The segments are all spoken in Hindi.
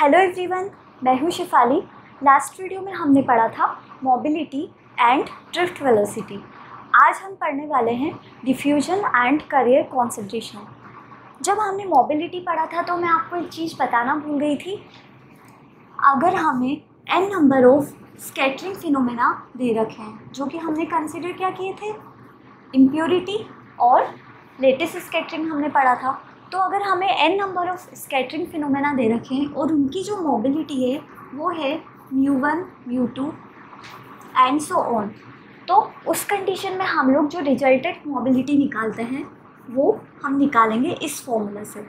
हेलो एवरीवन मैं हूँ शिफाली। लास्ट वीडियो में हमने पढ़ा था मोबिलिटी एंड ड्रिफ्ट वेलोसिटी आज हम पढ़ने वाले हैं डिफ्यूजन एंड करियर कॉन्सेंट्रेशन जब हमने मोबिलिटी पढ़ा था तो मैं आपको एक चीज़ बताना भूल गई थी। अगर हमें n number of scattering phenomena दे रखे हैं, जो कि हमने कंसिडर क्या किए थे? इम्प्योरिटी और लेटेस्ट स्कैटरिंग हमने पढ़ा था। तो अगर हमें n number of scattering phenomena दे रखे हैं, और उनकी जो मोबिलिटी है, वो है mu one mu two and so on तो उस कंडीशन में हम लोग जो रिजल्टेड मोबिलिटी निकालते हैं, वो हम निकालेंगे इस फॉर्मूला से।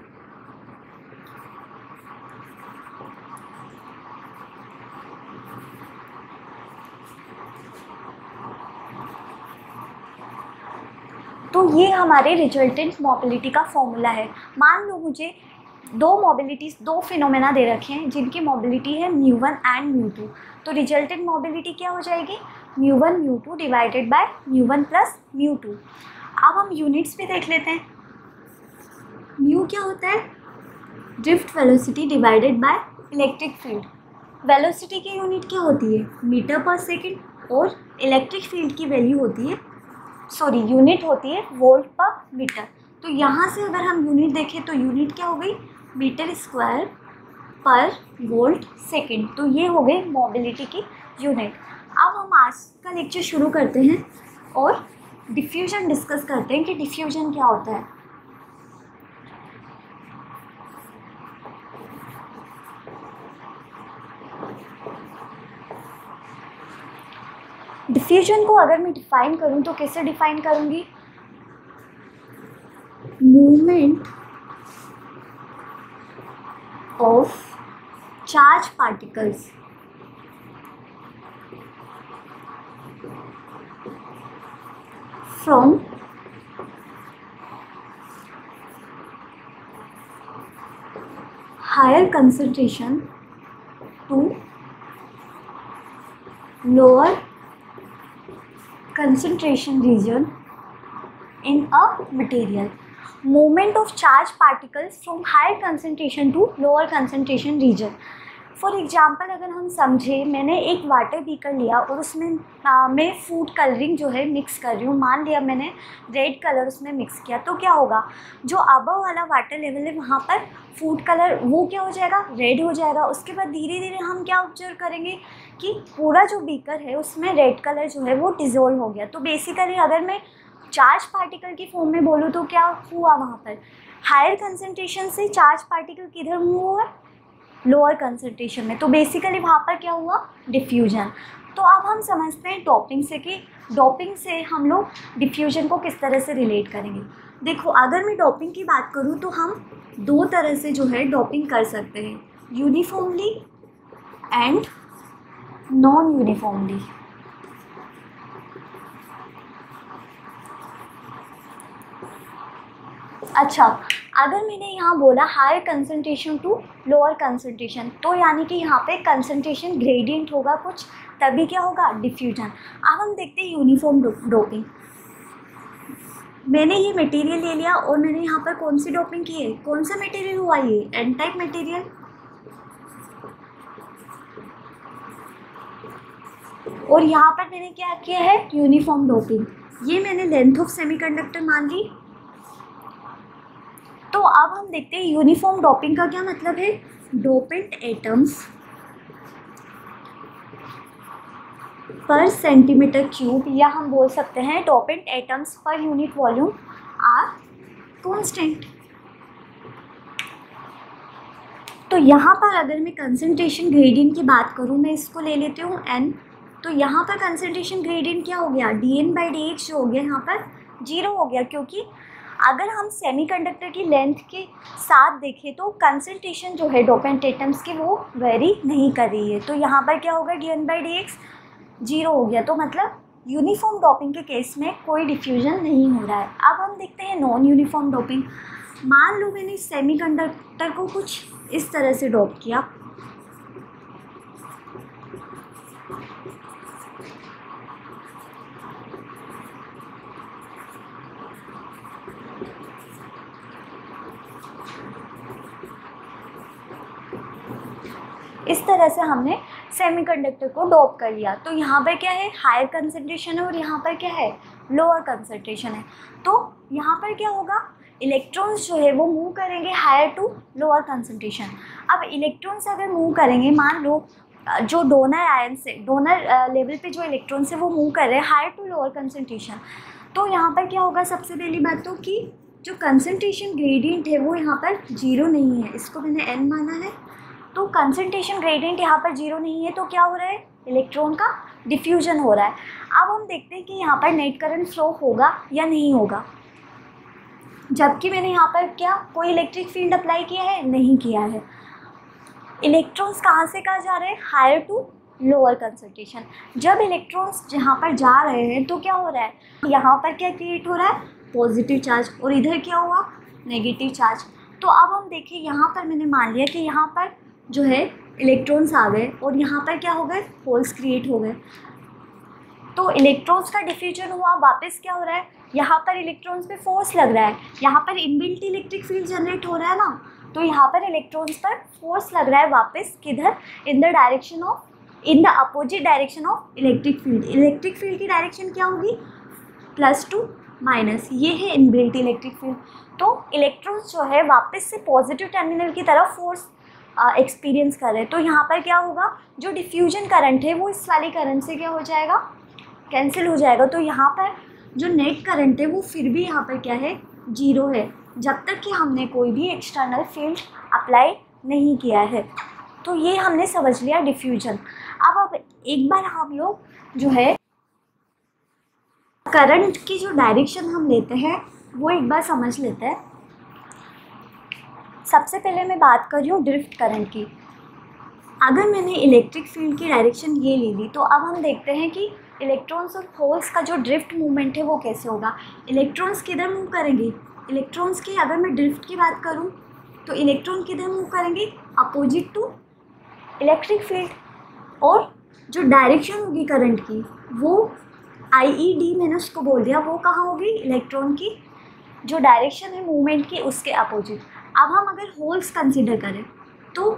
तो ये हमारे रिजल्टेंट मोबिलिटी का फॉर्मूला है। मान लो मुझे दो मोबिलिटीज़ दो फिनोमेना दे रखे हैं, जिनकी मोबिलिटी है mu one and mu two तो रिजल्टेंट मोबिलिटी क्या हो जाएगी? Mu one mu two divided by mu one plus mu two अब हम यूनिट्स भी देख लेते हैं। म्यू क्या होता है? Drift velocity divided by electric field velocity की यूनिट क्या होती है? मीटर पर सेकेंड और इलेक्ट्रिक फ़ील्ड की वैल्यू होती है सॉरी यूनिट होती है वोल्ट पर मीटर तो यहाँ से अगर हम यूनिट देखें तो यूनिट क्या हो गई? Metre square per volt second तो ये हो गई मोबिलिटी की यूनिट अब हम आज का लेक्चर शुरू करते हैं और डिफ्यूजन डिस्कस करते हैं कि डिफ्यूजन क्या होता है। डिफ्यूजन को अगर मैं डिफाइन करूँ तो कैसे डिफाइन करूँगी? Movement of charge particles from higher concentration to lower concentration region in a material. Movement of charged particles from higher concentration to lower concentration region for example अगर हम समझे मैंने एक वाटर बीकर लिया और उसमें आ, मैं फ़ूड कलरिंग जो है मिक्स कर रही हूँ मान लिया मैंने रेड कलर उसमें मिक्स किया तो क्या होगा? जो अबव वाला वाटर लेवल है वहाँ पर फ़ूड कलर वो क्या हो जाएगा? रेड हो जाएगा। उसके बाद धीरे धीरे हम क्या ऑब्ज़र्व करेंगे कि पूरा जो बीकर है उसमें रेड कलर जो है वो डिज़ोल्व हो गया। तो बेसिकली अगर मैं चार्ज पार्टिकल की फॉर्म में बोलूँ तो क्या हुआ वहाँ पर? हायर कंसनट्रेशन से चार्ज पार्टिकल किधर मूव हुआ? लोअर कंसनट्रेशन में। तो बेसिकली वहाँ पर क्या हुआ? डिफ्यूजन तो अब हम समझते हैं डॉपिंग से कि डॉपिंग से हम लोग डिफ्यूजन को किस तरह से रिलेट करेंगे। देखो, अगर मैं डॉपिंग की बात करूँ तो हम दो तरह से जो है डॉपिंग कर सकते हैं। यूनिफॉर्मली एंड नॉन यूनिफॉर्मली अच्छा अगर मैंने यहाँ बोला higher concentration to lower concentration तो यानी कि यहाँ पे कंसनट्रेशन ग्रेडियंट होगा कुछ, तभी क्या होगा? डिफ्यूजन अब हम देखते हैं यूनिफॉर्म डोपिंग मैंने ये मटेरियल ले लिया और मैंने यहाँ पर कौन सी डोपिंग की है? कौन सा मटेरियल हुआ ये? एन टाइप मटेरियल और यहाँ पर मैंने क्या किया है? यूनिफॉर्म डोपिंग ये मैंने लेंथ ऑफ़ सेमीकंडक्टर मान ली। तो अब हम देखते हैं यूनिफॉर्म डोपिंग का क्या मतलब है? Dopant atoms per centimetre cube या हम बोल सकते हैं dopant atoms per unit volume are constant तो यहाँ पर अगर मैं कंसंट्रेशन ग्रेडियंट की बात करूँ, मैं इसको ले लेती हूँ एन तो यहाँ पर कंसंट्रेशन ग्रेडियंट क्या हो गया? D n by d x जो हो गया, यहाँ पर ज़ीरो हो गया, क्योंकि अगर हम सेमीकंडक्टर की लेंथ के साथ देखें तो कंसनट्रेशन जो है डोपेंट एटम्स की वो वेरी नहीं कर रही है। तो यहाँ पर क्या होगा? D n by d x zero हो गया। तो मतलब यूनिफॉर्म डोपिंग के केस में कोई डिफ्यूजन नहीं हो रहा है। अब हम देखते हैं नॉन यूनिफॉर्म डोपिंग मान लो मैंने सेमीकंडक्टर को कुछ इस तरह से डॉप किया। इस तरह से हमने सेमीकंडक्टर को डॉप कर लिया। तो यहाँ पर क्या है? हायर कंसंट्रेशन है और यहाँ पर क्या है? लोअर कंसनट्रेशन है। तो यहाँ पर क्या होगा? इलेक्ट्रॉन्स जो है वो मूव करेंगे हायर टू लोअर कंसनट्रेशन अब इलेक्ट्रॉन्स अगर मूव करेंगे, मान लो जो डोनर आयन से डोनर लेवल पे जो इलेक्ट्रॉन्स है वो मूव कर रहे हैं हायर टू लोअर कंसनट्रेशन तो यहाँ पर क्या होगा सबसे पहली बात तो कि जो कंसनट्रेशन ग्रेडियंट है वो यहाँ पर ज़ीरो नहीं है। इसको मैंने एन माना है। तो कंसंट्रेशन ग्रेडियंट यहाँ पर ज़ीरो नहीं है तो क्या हो रहा है? इलेक्ट्रॉन का डिफ्यूजन हो रहा है। अब हम देखते हैं कि यहाँ पर नेट करंट फ्लो होगा या नहीं होगा। जबकि मैंने यहाँ पर क्या, कोई इलेक्ट्रिक फ़ील्ड अप्लाई किया है? नहीं किया है। इलेक्ट्रॉन्स कहाँ से कहाँ जा रहे हैं? हायर टू लोअर कंसनट्रेशन जब इलेक्ट्रॉन्स यहाँ पर जा रहे हैं तो क्या हो रहा है? यहाँ पर क्या क्रिएट हो रहा है? पॉजिटिव चार्ज और इधर क्या हुआ? नेगेटिव चार्ज तो अब हम देखें, यहाँ पर मैंने मान लिया कि यहाँ पर जो है इलेक्ट्रॉन्स आ गए और यहाँ पर क्या हो गए? होल्स क्रिएट हो गए। तो इलेक्ट्रॉन्स का डिफ्यूजन हुआ, वापस क्या हो रहा है? यहाँ पर इलेक्ट्रॉन्स पे फोर्स लग रहा है। यहाँ पर इनबिल्ट इलेक्ट्रिक फ़ील्ड जनरेट हो रहा है ना? तो यहाँ पर इलेक्ट्रॉन्स पर फोर्स लग रहा है वापस किधर? In the direction of in the opposite direction of electric field electric field की डायरेक्शन क्या होगी? प्लस टू माइनस ये है इनबिल्ट इलेक्ट्रिक फ़ील्ड तो इलेक्ट्रॉन्स जो है, वापस से पॉजिटिव टर्मिनल की तरफ़ फोर्स एक्सपीरियंस कर रहे हैं। तो यहाँ पर क्या होगा? जो डिफ्यूजन करंट है, वो इस वाली करंट से क्या हो जाएगा? कैंसिल हो जाएगा। तो यहाँ पर जो नेट करंट है, वो फिर भी यहाँ पर क्या है? ज़ीरो है। जब तक कि हमने कोई भी एक्सटर्नल फ़ील्ड अप्लाई नहीं किया है। तो ये हमने समझ लिया डिफ्यूजन अब अब एक बार हम लोग जो है करंट की जो डायरेक्शन हम लेते हैं, वो एक बार समझ लेते हैं। सबसे पहले मैं बात कर रही हूँ ड्रिफ्ट करंट की। अगर मैंने इलेक्ट्रिक फ़ील्ड की डायरेक्शन ये ले ली तो अब हम देखते हैं कि इलेक्ट्रॉन्स और होल्स का जो ड्रिफ्ट मूवमेंट है वो कैसे होगा। इलेक्ट्रॉन्स किधर मूव करेंगे? इलेक्ट्रॉन्स की, अगर मैं ड्रिफ्ट की बात करूँ तो इलेक्ट्रॉन किधर मूव करेंगे? Opposite to electric field. और जो डायरेक्शन होगी करंट की, वो आई ई डी मैंने उसको बोल दिया, वो कहाँ होगी? इलेक्ट्रॉन की जो डायरेक्शन है मूवमेंट की, उसके अपोजिट। अब हम अगर होल्स कंसिडर करें तो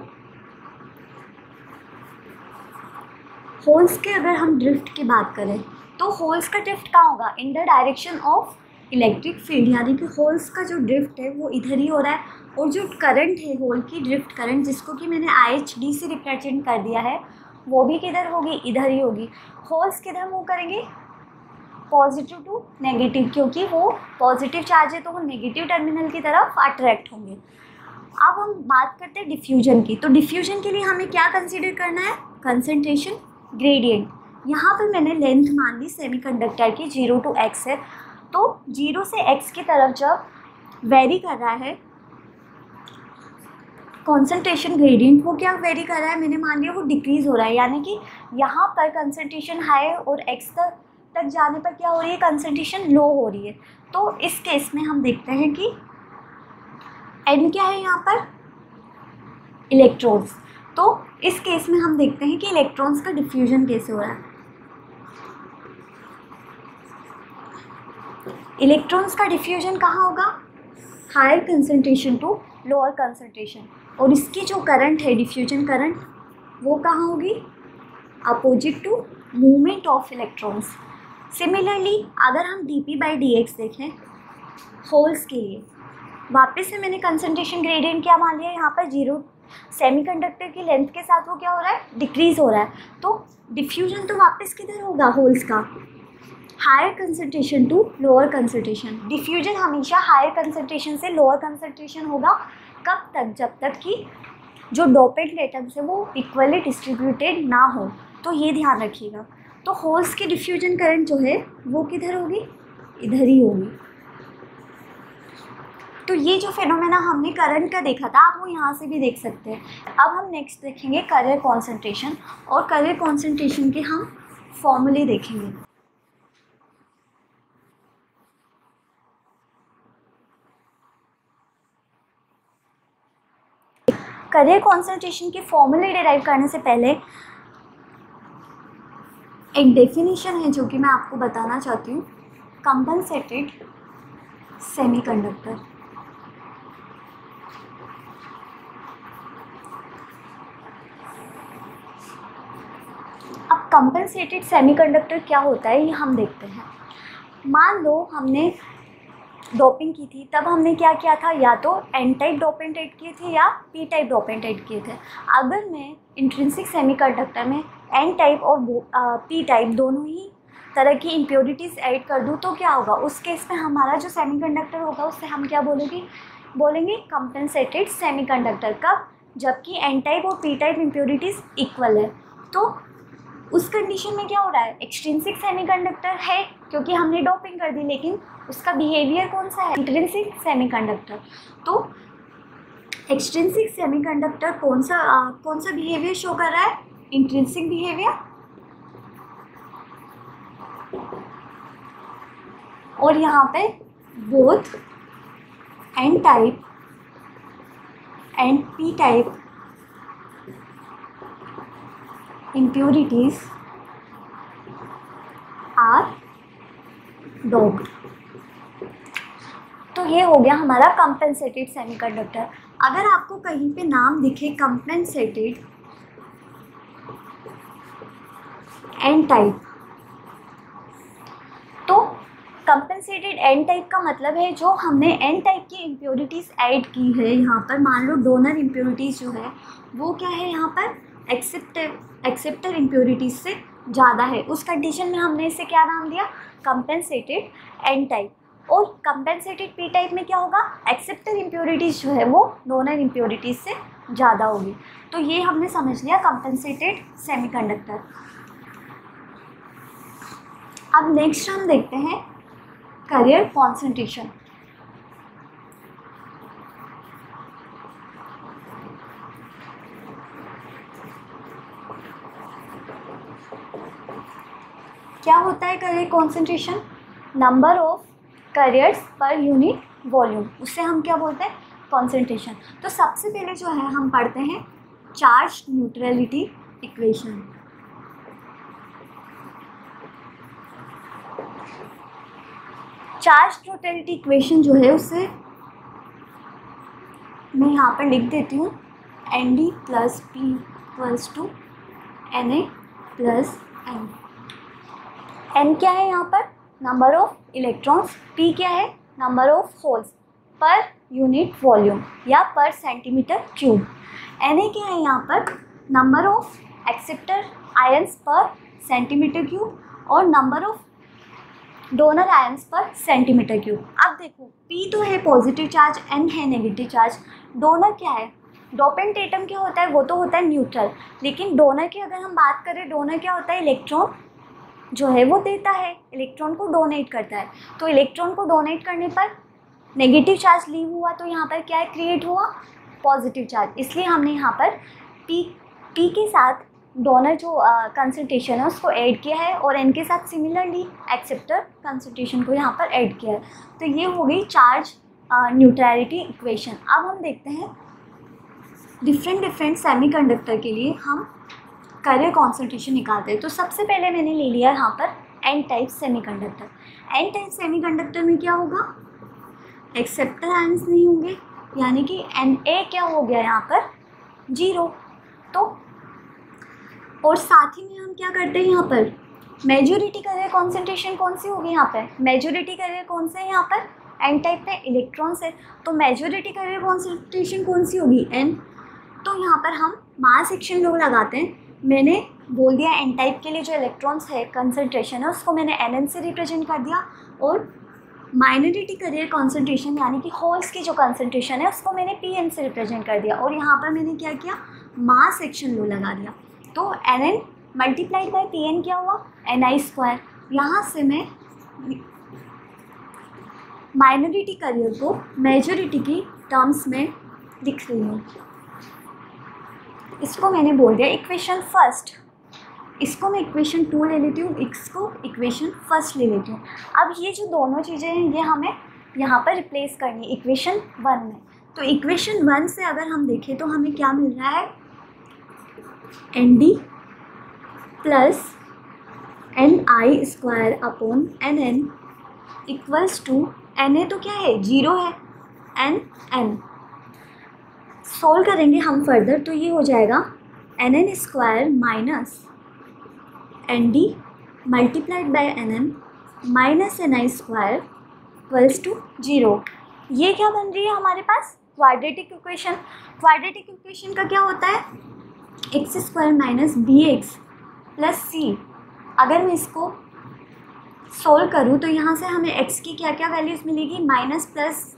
होल्स के अगर हम ड्रिफ्ट की बात करें तो होल्स का ड्रिफ्ट कहाँ होगा? In the direction of electric field यानी कि होल्स का जो ड्रिफ्ट है, वो इधर ही हो रहा है, और जो करंट है होल की ड्रिफ्ट करंट जिसको कि मैंने आई एच डी से रिप्रेजेंट कर दिया है, वो भी किधर होगी? इधर ही होगी। होल्स किधर मूव करेंगे? पॉजिटिव टू नेगेटिव क्योंकि वो पॉजिटिव चार्ज है तो वो नेगेटिव टर्मिनल की तरफ़ अट्रैक्ट होंगे। अब हम बात करते हैं डिफ्यूजन की। तो डिफ्यूजन के लिए हमें क्या कंसिडर करना है? कंसनट्रेशन ग्रेडियंट यहाँ पर मैंने लेंथ मान ली सेमीकंडक्टर की ज़ीरो टू एक्स है। तो ज़ीरो से एक्स की तरफ़ जब वेरी कर रहा है कॉन्सेंट्रेशन ग्रेडियंट वो क्या वेरी कर रहा है? मैंने मान लिया वो डिक्रीज़ हो रहा है। यानी कि यहाँ पर कंसनट्रेशन हाई और एक्स तक तक जाने पर क्या हो रही है? कंसनट्रेशन लो हो रही है। तो इस केस में हम देखते हैं कि एन क्या है यहाँ पर? इलेक्ट्रॉन्स तो इस केस में हम देखते हैं कि इलेक्ट्रॉन्स का डिफ्यूजन कैसे हो रहा है। इलेक्ट्रॉन्स का डिफ्यूजन कहाँ होगा? Higher concentration to lower concentration और इसकी जो करंट है डिफ्यूजन करंट वो कहाँ होगी? Opposite to movement of electrons similarly अगर हम d p by d x देखें होल्स के लिए, वापस से मैंने कंसनट्रेशन ग्रेडियंट क्या मान लिया? यहाँ पर ज़ीरो सेमीकंडक्टर की लेंथ के साथ वो क्या हो रहा है? डिक्रीज हो रहा है। तो डिफ्यूजन तो वापस किधर होगा? होल्स का। Higher concentration to lower concentration diffusion हमेशा हायर कंसनट्रेशन से लोअर कंसनट्रेशन होगा। कब तक? जब तक कि जो डोपेंट एटम्स है वो इक्वली डिस्ट्रीब्यूटेड ना हो। तो ये ध्यान रखिएगा। तो होल्स की डिफ्यूजन करंट जो है, वो किधर होगी? इधर ही होगी। तो ये जो फेनोमेना हमने करंट का देखा था, आप वो यहाँ से भी देख सकते हैं। अब हम नेक्स्ट देखेंगे करियर कॉन्सेंट्रेशन और करियर कॉन्सेंट्रेशन के हम फॉर्मूले देखेंगे। करियर कॉन्सेंट्रेशन के फॉर्मूले डिराइव करने से पहले एक डेफिनेशन है जो कि मैं आपको बताना चाहती हूँ कंपनसेटेड सेमीकंडक्टर अब कंपनसेटेड सेमीकंडक्टर क्या होता है, ये हम देखते हैं। मान लो हमने डोपिंग की थी, तब हमने क्या किया था, या तो एन टाइप डोपेंट ऐड किए थे या पी टाइप डोपेंट ऐड किए थे। अगर मैं इंट्रेंसिक सेमीकंडक्टर में एन टाइप और पी टाइप दोनों ही तरह की इम्प्योरिटीज़ ऐड कर दूँ तो क्या होगा? उस केस में हमारा जो सेमीकंडक्टर होगा उससे हम क्या बोलेंगे? बोलेंगे कंपनसेटेड सेमीकंडक्टर कब जबकि एन टाइप और पी टाइप इम्प्योरिटीज़ इक्वल है। तो उस कंडीशन में क्या हो रहा है? एक्सट्रिंसिक सेमीकंडक्टर है क्योंकि हमने डोपिंग कर दी लेकिन उसका बिहेवियर कौन सा है? इंट्रेंसिक सेमीकंडक्टर तो एक्सट्रिंसिक सेमीकंडक्टर कौन सा आ, कौन सा बिहेवियर शो कर रहा है? इंट्रेंसिक बिहेवियर और यहाँ पे both n type and p type impurities are doped तो ये हो गया हमारा कंपेंसेटेड सेमीकंडक्टर अगर आपको कहीं पे नाम दिखे कंपेंसेटेड एन टाइप तो कंपेंसेटेड एन टाइप का मतलब है जो हमने एन टाइप की इम्प्योरिटीज़ ऐड की है। यहाँ पर मान लो डोनर इम्प्योरिटीज़ जो है, वो क्या है यहाँ पर? एक्सेप्टर एक्सेप्टर इम्प्योरिटीज़ से ज़्यादा है। उस कंडीशन में हमने इसे क्या नाम दिया? कंपेंसेटेड एन टाइप और कंपेंसेटेड पी टाइप में क्या होगा? एक्सेप्टर इम्प्योरिटीज़ जो है, वो डोनर इम्प्योरिटीज़ से ज़्यादा होगी। तो ये हमने समझ लिया कंपेंसेटेड सेमीकंडक्टर अब नेक्स्ट हम देखते हैं करियर कॉन्सेंट्रेशन क्या होता है carrier concentration number of carriers per unit volume उससे हम क्या बोलते हैं? कॉन्सेंट्रेशन तो सबसे पहले जो है, हम पढ़ते हैं charge neutrality equation charge neutrality equation जो है उसे मैं यहाँ पर लिख देती हूँ। N d plus p equals to n a plus n n क्या है यहाँ पर? नंबर ऑफ़ इलेक्ट्रॉन्स पी क्या है? Number of holes per unit volume या per centimetre cube N A क्या है यहाँ पर? Number of acceptor ions per centimetre cube और number of donor ions per centimetre cube. अब देखो पी तो है पॉजिटिव चार्ज एन है नेगेटिव चार्ज डोनर क्या है? डोपेंट एटम क्या होता है? वो तो होता है न्यूट्रल लेकिन डोनर की अगर हम बात करें, डोनर क्या होता है? इलेक्ट्रॉन जो है, वो देता है। इलेक्ट्रॉन को डोनेट करता है। तो इलेक्ट्रॉन को डोनेट करने पर नेगेटिव चार्ज लीव हुआ तो यहाँ पर क्या है? क्रिएट हुआ पॉजिटिव चार्ज इसलिए हमने यहाँ पर पी पी के साथ डोनर जो कंसनट्रेशन है, उसको ऐड किया है और एन के साथ सिमिलरली एक्सेप्टर कंसनट्रेशन को यहाँ पर ऐड किया है। तो ये हो गई चार्ज न्यूट्रलिटी इक्वेशन अब हम देखते हैं डिफरेंट डिफरेंट सेमीकंडक्टर के लिए हम करियर कॉन्सेंट्रेशन निकालते हैं। तो सबसे पहले मैंने ले लिया यहाँ पर n type semiconductor n type semiconductor में क्या होगा? एक्सेप्टर आयंस नहीं होंगे, यानी कि एन ए क्या हो गया यहाँ पर? ज़ीरो तो और साथ ही में हम क्या करते हैं यहाँ पर? मेजोरिटी करियर कॉन्सेंट्रेशन कौन सी होगी यहाँ पर मेजोरिटी करियर कौन से है यहाँ पर? एन टाइप में इलेक्ट्रॉन्स है। तो मेजोरिटी करियर कॉन्सेंट्रेशन कौन सी होगी? एन तो यहाँ पर हम मास सेक्शन लोग लगाते हैं। मैंने बोल दिया एन टाइप के लिए जो इलेक्ट्रॉन्स है कंसनट्रेशन है, उसको मैंने एन एन से रिप्रेजेंट कर दिया। और माइनॉरिटी करियर कॉन्सेंट्रेशन यानी कि होल्स की जो कंसनट्रेशन है, उसको मैंने पी एन से रिप्रेजेंट कर दिया। और यहाँ पर मैंने क्या किया? मास सेक्शन लो लगा दिया। तो n n multiplied by p n क्या हुआ? एन आई स्क्वायर यहाँ से मैं माइनॉरिटी करियर को मेजोरिटी की टर्म्स में लिख रही हूँ। इसको मैंने बोल दिया इक्वेशन फ़र्स्ट इसको मैं इक्वेशन टू ले लेती हूँ, इसको इक्वेशन फ़र्स्ट ले लेती हूँ। अब ये जो दोनों चीज़ें हैं, ये हमें यहाँ पर रिप्लेस करनी है इक्वेशन वन में। तो इक्वेशन वन से अगर हम देखें तो हमें क्या मिल रहा है? N d plus n i square upon n n equals to n a तो क्या है? ज़ीरो है। एन एन सॉल्व करेंगे हम फर्दर तो ये हो जाएगा n n square minus n d multiplied by n n minus n i square equals to zero ये क्या बन रही है हमारे पास? क्वाड्रेटिक इक्वेशन क्वाड्रेटिक इक्वेशन का क्या होता है? X square minus b x plus c अगर मैं इसको सोल्व करूँ तो यहाँ से हमें एक्स की क्या क्या वैल्यूज़ मिलेगी? Minus plus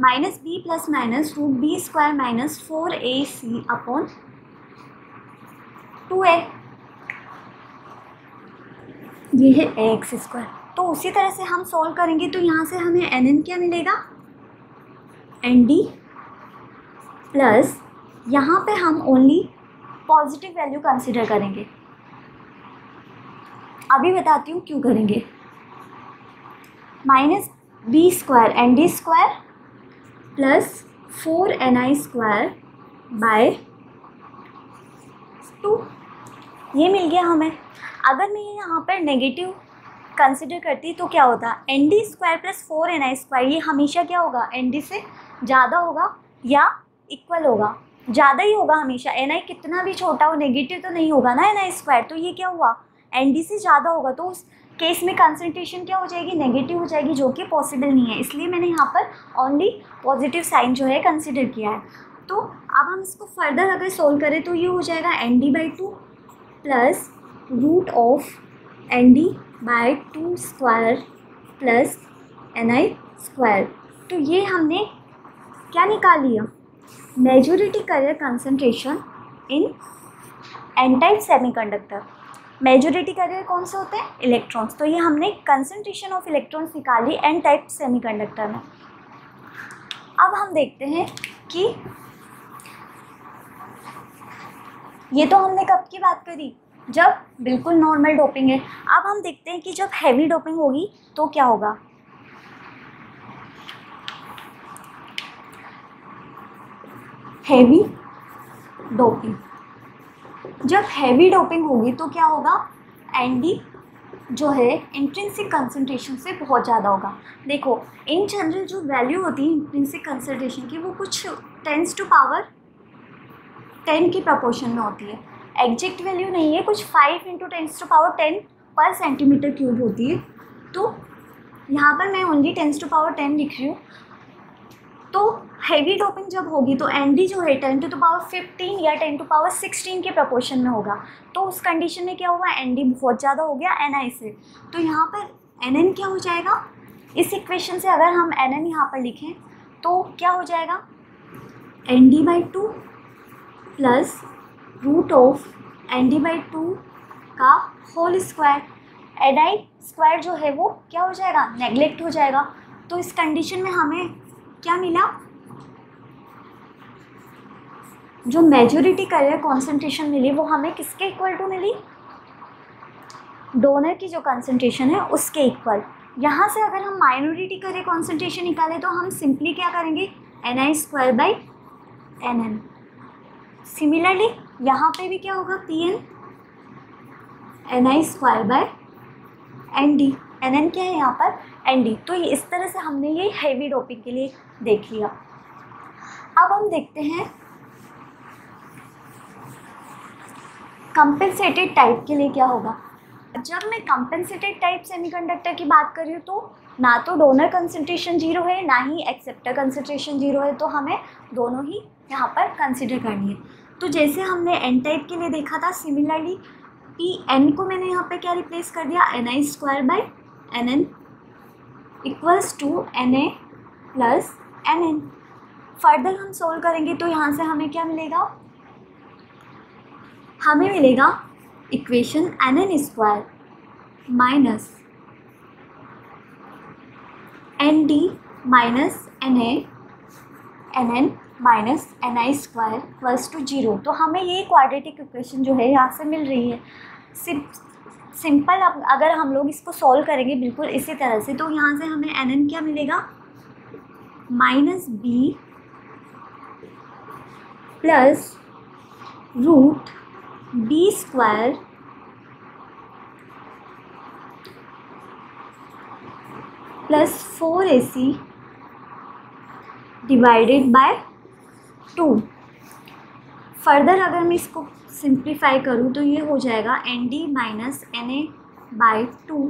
minus b plus minus two b square minus four a c upon two a ये है एक्स स्क्वायर तो उसी तरह से हम सॉल्व करेंगे तो यहाँ से हमें एन एन क्या मिलेगा? एन डी प्लस यहाँ पे हम ओनली पॉजिटिव वैल्यू कंसिडर करेंगे। अभी बताती हूँ क्यों करेंगे। Minus b square n d square plus four n i square by two ये मिल गया हमें। अगर मैं यहाँ पर नेगेटिव कंसिडर करती तो क्या होता? N d square plus four n i square ये हमेशा क्या होगा? एन डी से ज़्यादा होगा या इक्वल होगा? ज़्यादा ही होगा हमेशा। एन आई कितना भी छोटा हो नेगेटिव तो नहीं होगा ना एन आई स्क्वायर तो ये क्या हुआ? एन डी से ज़्यादा होगा तो उस केस में कंसनट्रेशन क्या हो जाएगी? नेगेटिव हो जाएगी, जो कि पॉसिबल नहीं है। इसलिए मैंने यहाँ पर ओनली पॉजिटिव साइन जो है कंसिडर किया है। तो अब हम इसको फर्दर अगर सोल्व करें तो ये हो जाएगा n d by two plus root of n d by two square plus n i square तो ये हमने क्या निकाल लिया? Majority carrier concentration in n type semiconductor majority carrier कौन से होते हैं? इलेक्ट्रॉन्स तो ये हमने कंसनट्रेशन ऑफ़ इलेक्ट्रॉन्स निकाली एन टाइप सेमीकंडक्टर में। अब हम देखते हैं कि ये तो हमने कब की बात करी? जब बिल्कुल नॉर्मल डोपिंग है। अब हम देखते हैं कि जब हैवी डोपिंग होगी तो क्या होगा? Heavy doping. जब हैवी डोपिंग होगी तो क्या होगा? एनडी जो है इंट्रेंसिक कंसनट्रेशन से बहुत ज़्यादा होगा। देखो इन जनरल जो वैल्यू होती है इंट्रेंसिक कंसनट्रेशन की, वो कुछ टेंस टू पावर टेन की प्रपोर्शन में होती है। एग्जैक्ट वैल्यू नहीं है, कुछ five into tens to power ten per centimetre cube होती है। तो यहाँ पर मैं only tens to power ten लिख रही हूँ। तो हैवी डोपिंग जब होगी तो एनडी जो है टेन टू पावर फिफ्टीन या टेन टू पावर सिक्सटीन के प्रपोर्शन में होगा। तो उस कंडीशन में क्या हुआ? एनडी बहुत ज़्यादा हो गया एन से। तो यहाँ पर एन क्या हो जाएगा? इस इक्वेशन से अगर हम एन एन यहाँ पर लिखें तो क्या हो जाएगा? N d by two plus root of n d by two का whole square n i square जो है, वो क्या हो जाएगा? नेग्लेक्ट हो जाएगा। तो इस कंडीशन में हमें क्या मिला? जो मेजोरिटी करियर कॉन्सेंट्रेशन मिली, वो हमें किसके इक्वल टू मिली? डोनर की जो कंसंट्रेशन है, उसके इक्वल यहाँ से अगर हम माइनॉरिटी करियर कॉन्सेंट्रेशन निकालें तो हम सिंपली क्या करेंगे? N i square by n n similarly यहाँ पे भी क्या होगा? P n n i square by n d n n क्या है यहाँ पर? एन डी तो इस तरह से हमने ये हैवी डोपिंग के लिए देख लिया। अब हम देखते हैं कंपेंसेटेड टाइप के लिए क्या होगा। जब मैं कंपेंसेटेड टाइप सेमीकंडक्टर की बात कर रही हूँ तो ना तो डोनर कंसंट्रेशन ज़ीरो है, ना ही एक्सेप्टर कंसंट्रेशन ज़ीरो है तो हमें दोनों ही यहाँ पर कंसिडर करनी है। तो जैसे हमने एन टाइप के लिए देखा था सिमिलरली पी एन को मैंने यहाँ पे क्या रिप्लेस कर दिया? N i square by n n equals to n a plus n further हम सोल्व करेंगे तो यहाँ से हमें क्या मिलेगा? हमें मिलेगा equation n n square minus n d minus n a n n minus n i square plus to zero तो हमें ये क्वाड्रेटिक इक्वेशन जो है यहाँ से मिल रही है। सिंपल अब अगर हम लोग इसको सॉल्व करेंगे बिल्कुल इसी तरह से तो यहाँ से हमें एन एन क्या मिलेगा? Minus B plus root B square plus four A C divided by two further अगर मैं इसको सिंप्लीफाई करूँ तो ये हो जाएगा N D minus N A by two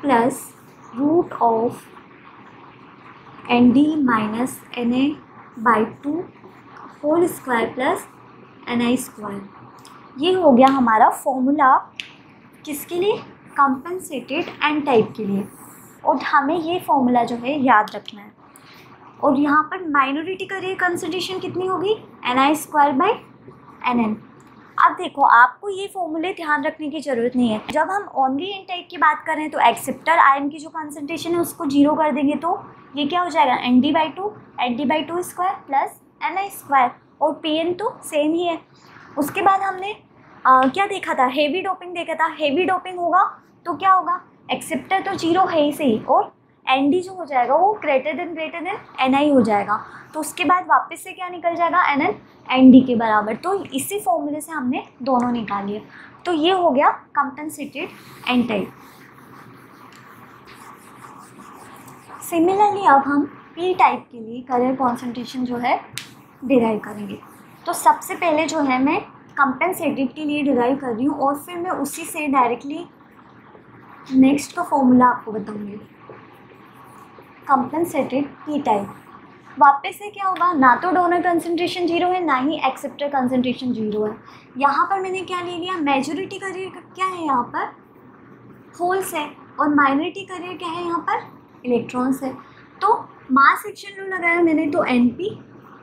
plus root of N D minus N A by two whole square plus N I square ये हो गया हमारा फॉर्मूला किसके लिए? कंपनसेटेड एन टाइप के लिए। और हमें ये फॉर्मूला जो है याद रखना है। और यहाँ पर माइनॉरिटी का रे कंसनट्रेशन कितनी होगी? N I square by N N अब देखो आपको ये फॉर्मूले ध्यान रखने की ज़रूरत नहीं है। जब हम ओनली एन टाइप की बात करें तो एक्सेप्टर आयन की जो कॉन्सेंट्रेशन है उसको ज़ीरो कर देंगे तो ये क्या हो जाएगा? N D by two N D by two square plus N I square और पी एन तो सेम ही है। उसके बाद हमने आ, क्या देखा था? हेवी डोपिंग देखा था। हेवी डोपिंग होगा तो क्या होगा? एक्सेप्टर तो ज़ीरो है ही सही और एन डी जो हो जाएगा वो greater than greater than N I हो जाएगा। तो उसके बाद वापस से क्या निकल जाएगा? एन एन एन डी के बराबर। तो इसी फॉर्मूले से हमने दोनों निकालिए तो ये हो गया कंपनसेटेड एन टाइप सिमिलरली अब हम पी टाइप के लिए कलर कॉन्सेंट्रेशन जो है डिराइव करेंगे। तो सबसे पहले जो है मैं कंपनसेटेड के लिए डिराइव कर रही हूँ और फिर मैं उसी से डायरेक्टली नेक्स्ट का फॉर्मूला आपको बताऊँगी। कंपनसेटेड पी टाइप वापस से क्या होगा? ना तो डोनर कंसंट्रेशन ज़ीरो है, ना ही एक्सेप्टर कंसंट्रेशन ज़ीरो है। यहाँ पर मैंने क्या ले लिया? मेजोरिटी का रेट क्या है यहाँ पर? होल्स है। और माइनॉरिटी का रेट क्या है यहाँ पर? इलेक्ट्रॉन्स है। तो मास सेक्शन लो लगाया मैंने तो N P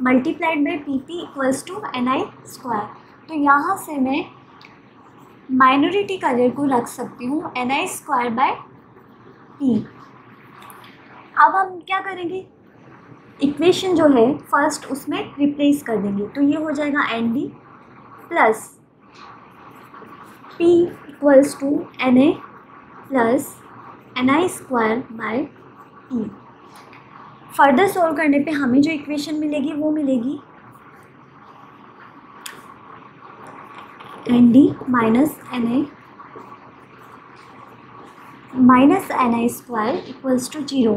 multiplied by P P equals to N I square तो यहाँ से मैं माइनॉरिटी कलर को रख सकती हूँ N I square by P अब हम क्या करेंगे? इक्वेशन जो है फ़र्स्ट उसमें रिप्लेस कर देंगे। तो ये हो जाएगा N D plus P equals to N A plus N I square by P further solve करने पे हमें जो इक्वेशन मिलेगी, वो मिलेगी N D minus N A minus N I square equals to zero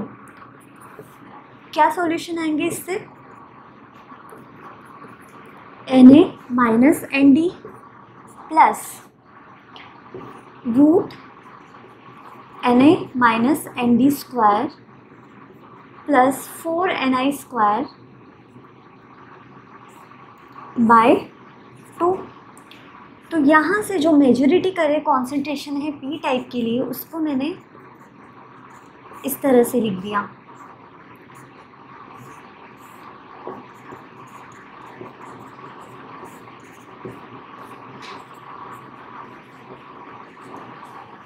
क्या सॉल्यूशन आएँगे इससे? N A minus N D plus root N A minus N D square plus four N I square by two तो यहाँ से जो मेजोरिटी करे कॉन्सेंट्रेशन है पी टाइप के लिए, उसको मैंने इस तरह से लिख दिया।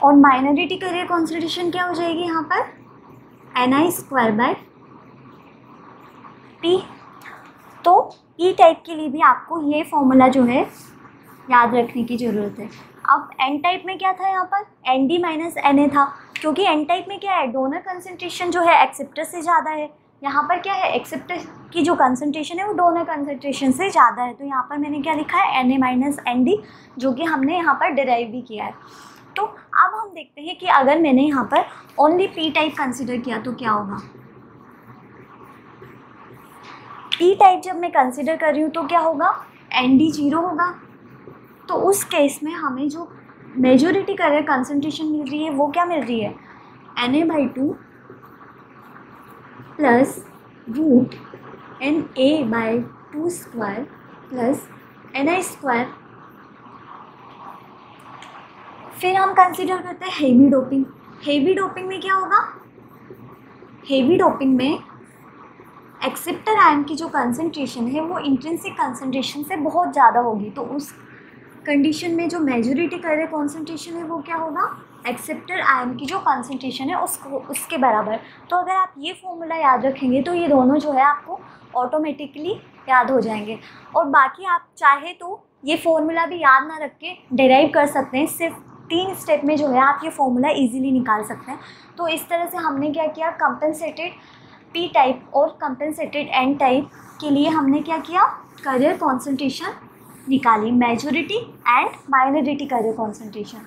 और माइनॉरिटी करियर कॉन्सेंट्रेशन क्या हो जाएगी यहाँ पर? N I square by P तो ई टाइप के लिए भी आपको ये फॉर्मूला जो है याद रखने की ज़रूरत है। अब एन टाइप में क्या था यहाँ पर? N D minus N A था। क्योंकि एन टाइप में क्या है? डोनर कंसनट्रेशन जो है एक्सेप्टर से ज़्यादा है। यहाँ पर क्या है? एक्सेप्टर की जो कंसनट्रेशन है वो डोनर कंसनट्रेशन से ज़्यादा है। तो यहाँ पर मैंने क्या लिखा है? N A minus N D जो कि हमने यहाँ पर डिराइव भी किया है। तो अब हम देखते हैं कि अगर मैंने यहाँ पर ओनली पी टाइप कंसिडर किया तो क्या होगा? पी टाइप जब मैं कंसिडर कर रही हूँ तो क्या होगा? एन डी ज़ीरो होगा। तो उस केस में हमें जो मेजोरिटी कलर कंसनट्रेशन मिल रही है, वो क्या मिल रही है? N A by two plus root N A by two square plus N I square फिर हम कंसिडर करते हैं हेवी डोपिंग हेवी डोपिंग में क्या होगा? हेवी डोपिंग में एक्सेप्टर आयन की जो कंसनट्रेशन है, वो इंट्रेंसिक कंसनट्रेशन से बहुत ज़्यादा होगी। तो उस कंडीशन में जो मेजोरिटी करे कॉन्सेंट्रेशन है, वो क्या होगा? एक्सेप्टर आयन की जो कॉन्सेंट्रेशन है, उसको, उसके बराबर। तो अगर आप ये फॉर्मूला याद रखेंगे तो ये दोनों जो है आपको ऑटोमेटिकली याद हो जाएँगे। और बाकी आप चाहे तो ये फॉर्मूला भी याद ना रख के डिराइव कर सकते हैं, सिर्फ़ तीन स्टेप में जो है आप ये फॉर्मूला इजीली निकाल सकते हैं। तो इस तरह से हमने क्या किया? कंपनसेटेड पी टाइप और कंपनसेटेड एन टाइप के लिए हमने क्या किया? करियर कॉन्सेंट्रेशन निकाली। Majority and minority carrier concentration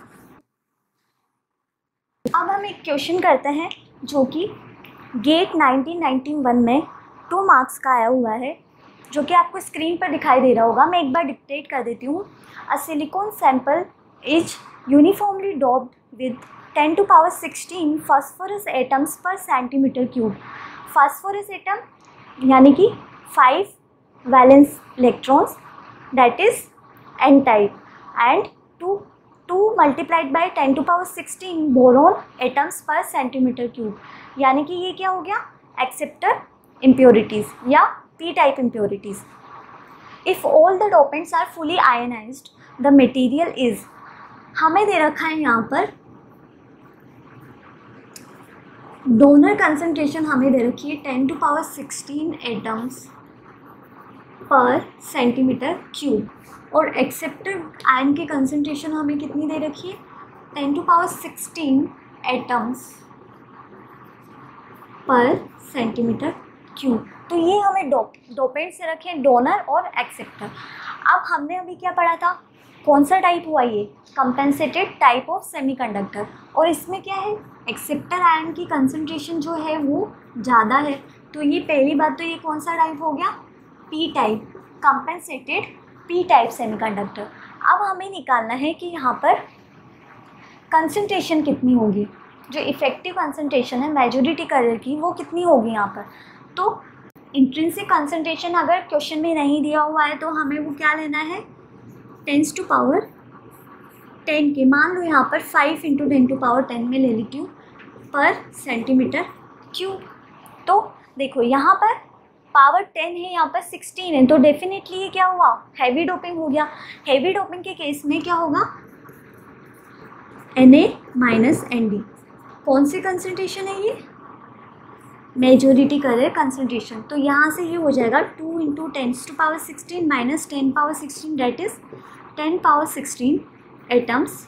अब हम एक क्वेश्चन करते हैं जो कि गेट 1991 में टू मार्क्स का आया हुआ है, जो कि आपको स्क्रीन पर दिखाई दे रहा होगा। मैं एक बार डिक्टेट कर देती हूँ। A silicon sample is uniformly doped with 10 to power 16 phosphorus atoms per centimetre cube phosphorus atom यानी कि five valence electrons that is N type and two two multiplied by ten to power sixteen boron atoms per centimetre cube यानी कि ये क्या हो गया? एक्सेप्टर इम्प्योरिटीज़ या P type impurities if all the dopants are fully ionised the material is हमें दे रखा है यहाँ पर। डोनर कंसंट्रेशन हमें दे रखी है ten to power sixteen atoms per centimetre cube और एक्सेप्टेड आयन की कंसंट्रेशन हमें कितनी दे रखी है? Ten to power sixteen atoms per centimetre cube तो ये हमें डोपेंट से रखे हैं डोनर और एक्सेप्टर अब हमने अभी क्या पढ़ा था? कौन सा टाइप हुआ ये? कंपेंसेटेड टाइप ऑफ़ सेमीकंडक्टर और इसमें क्या है? एक्सेप्टर आयन की कंसनट्रेशन जो है वो ज़्यादा है। तो ये पहली बात तो ये कौन सा टाइप हो गया? P type compensated P type semiconductor अब हमें निकालना है कि यहाँ पर कंसनट्रेशन कितनी होगी? जो इफ़ेक्टिव कंसनट्रेशन है मेजोरिटी कलर की, वो कितनी होगी यहाँ पर? तो इंट्रेंसिक कंसनट्रेशन अगर क्वेश्चन में नहीं दिया हुआ है तो हमें वो क्या लेना है? टेंस टू पावर टेन के। मान लो यहाँ पर five into ten to power ten में ले लेती हूँ पर सेंटीमीटर क्यूब तो देखो यहाँ पर पावर टेन है, यहाँ पर सिक्सटीन है। तो डेफिनेटली ये क्या हुआ? हैवी डोपिंग हो गया। हैवी डोपिंग के केस में क्या होगा? N A minus N D कौन सी कंसनट्रेशन है ये? मेजोरिटी कलर कंसनट्रेशन तो यहाँ से ये हो जाएगा two into tens to power sixteen minus ten power sixteen that is ten power sixteen atoms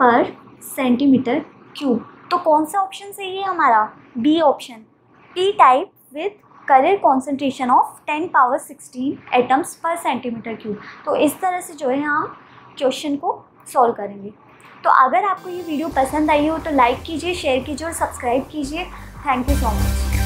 per centimetre cube तो कौन सा ऑप्शन सही है हमारा? B option P type with carrier concentration of ten power sixteen atoms per centimetre cube तो इस तरह से जो है हम क्वेश्चन को सॉल्व करेंगे। तो अगर आपको ये वीडियो पसंद आई हो तो लाइक कीजिए शेयर कीजिए और सब्सक्राइब कीजिए। Thank you so much